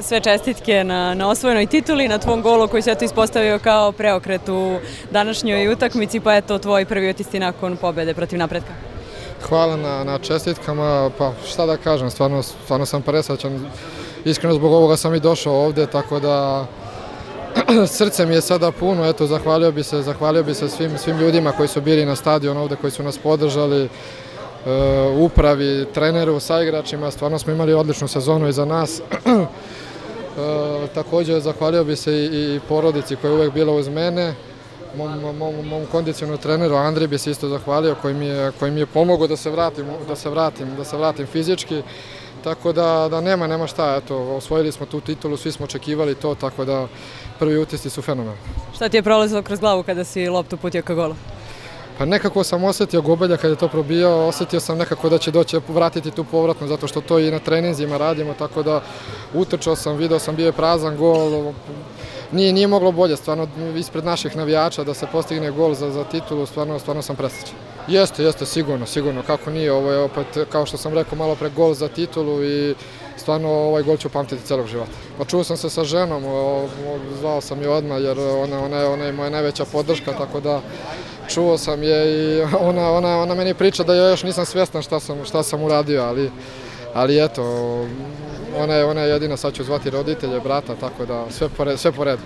sve čestitke na, na osvojenoj tituli, na tvom golu koji se eto ispostavio kao preokret u današnjoj utakmici, pa eto tvoj prvi otisti nakon pobede protiv napretka. Hvala na, na čestitkama, pa šta da kažem, stvarno, stvarno sam presrećan, iskreno zbog ovoga sam i došao ovde, tako da srce mi je sada puno, eto zahvalio bi se, zahvalio bi se svim, svim ljudima koji su bili na stadionu ovde, koji su nas podržali, upravi, treneru, sa igračima, stvarno smo imali odličnu sezonu iza nas. E, takođe zahvalio bi se i, i porodici koja je uvek bila uz mene, mom, mom, mom kondicijonu treneru Andri bi se isto zahvalio koji mi je, koji mi je pomogao da se vratim, da se vratim, da se vratim fizički. Tako da, da nema, nema šta, eto, osvojili smo tu titulu, svi smo očekivali to, tako da prvi utisci su fenomenalni. Šta ti je prolazilo kroz glavu kada si loptu putio ka gola? Pa nekako sam osetio Gobelja kada je to probijao, osetio sam nekako da će doći vratiti tu povratno, zato što to i na treninzima radimo, tako da utrčao sam, video sam, bio je prazan gol, nije, nije moglo bolje, stvarno ispred naših navijača da se postigne gol za, za titulu, stvarno, stvarno sam presrećan. Jeste, jeste, sigurno, sigurno, kako nije, ovo je opet, kao što sam rekao, malo pre gol za titulu i stvarno ovaj gol ću pamtiti celog života. Pa čuo sam se sa ženom, zvao sam je odmah jer ona, ona, ona je moja najveća podrška, tako da čuo sam je i ona, ona, ona meni priča da ja još nisam svjestan šta sam, šta sam uradio, ali, ali eto, ona je, ona je jedina, sad ću zvati roditelje, brata, tako da sve po, sve po redu.